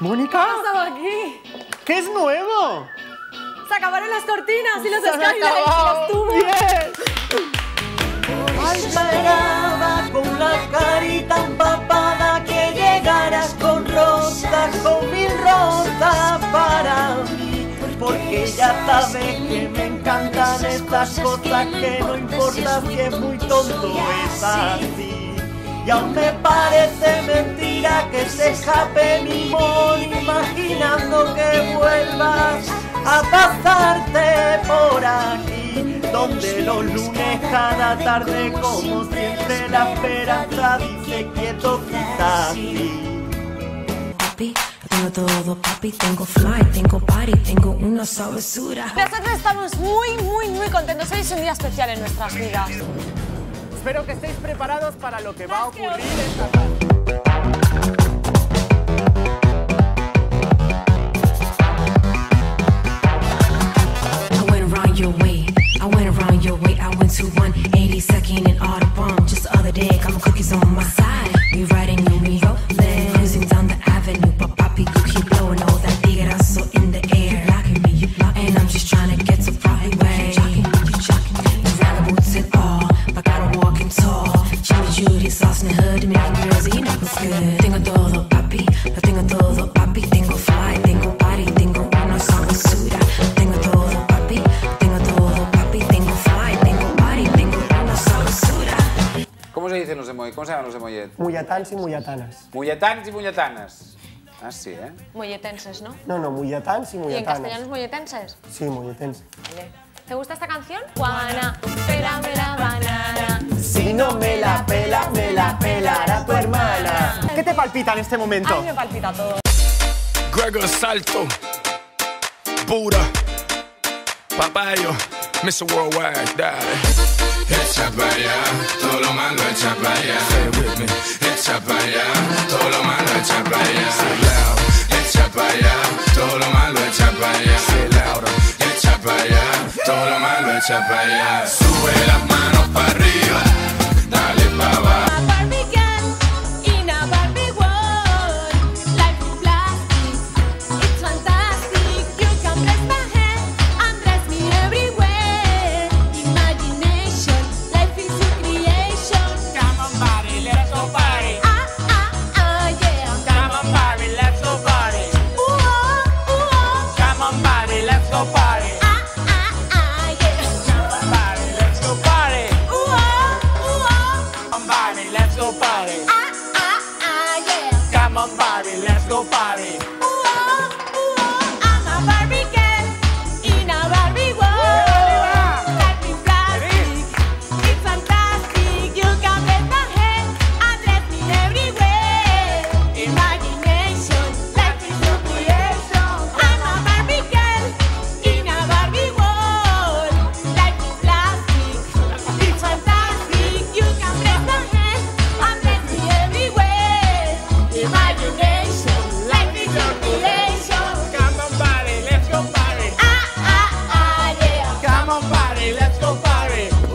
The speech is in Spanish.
Mónica, ¿Qué ha pasado aquí? ¿qué es nuevo? Se acabaron las cortinas y los skylights y los tubos. ¡Bien! Esperaba con la carita empapada que llegaras con rosas, con mil rosas para mí. Porque ya sabes que me encantan estas cosas que no importa si es muy tonto, es así. Y aún me parece mentira que se escape mi mon imaginando que vuelvas a pasarte por aquí. Donde los lunes cada tarde como siempre la esperanza dice quieto quizás sí. papi, lo tengo todo, papi, tengo fly, tengo party, tengo una sabrosura. Nosotros estamos muy, muy, muy contentos. Hoy es un día especial en nuestras vidas. Espero que estéis preparados para lo que va a ocurrir esta tarde. Good. Tengo todo, papi, lo tengo todo, papi. Tengo fly, tengo party, tengo una sabrosura. Tengo todo, papi, tengo todo, papi. Tengo fly, tengo party, tengo una sabrosura. ¿Cómo se dicen los de Mollet? ¿Cómo se llaman los de Mollet? Mulletans i mulletanes. Mulletans y mulletanas. Ah, sí, ¿eh? Molletenses, ¿no? No, no, mulletans i ¿Y en castellano es molletenses? Sí, mulletens. Vale. ¿Te gusta esta canción? Juana, pélame la banana. Si no me la pela, me palpita en este A momento? mí me palpita todo. Gregor Salto, Buda, Papayo, Mr. Worldwide, dale. Echa para allá, todo lo malo echa para allá. Say it with me. Echa para allá, todo lo malo echa para allá. Echa para allá, todo lo malo echa para allá. Say it louder. Echa para allá, todo lo malo echa para allá. Sube las manos para arriba, dale para abajo. Barbie, let's go party. party, let's go party.